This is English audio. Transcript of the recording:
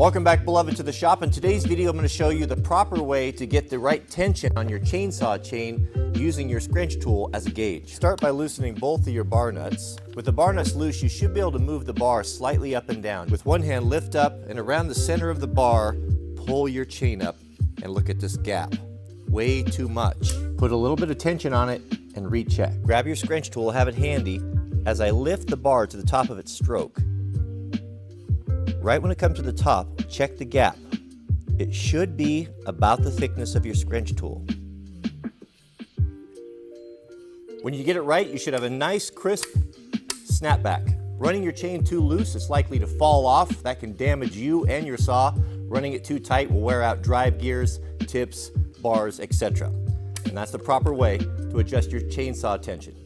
Welcome back, beloved, to the shop. In today's video, I'm going to show you the proper way to get the right tension on your chainsaw chain using your scrench tool as a gauge. Start by loosening both of your bar nuts. With the bar nuts loose, you should be able to move the bar slightly up and down. With one hand, lift up and around the center of the bar, pull your chain up and look at this gap. Way too much. Put a little bit of tension on it and recheck. Grab your scrench tool, have it handy as I lift the bar to the top of its stroke. Right when it comes to the top, check the gap. It should be about the thickness of your scrench tool. When you get it right, you should have a nice crisp snapback. Running your chain too loose, it's likely to fall off. That can damage you and your saw. Running it too tight will wear out drive gears, tips, bars, etc. And that's the proper way to adjust your chainsaw tension.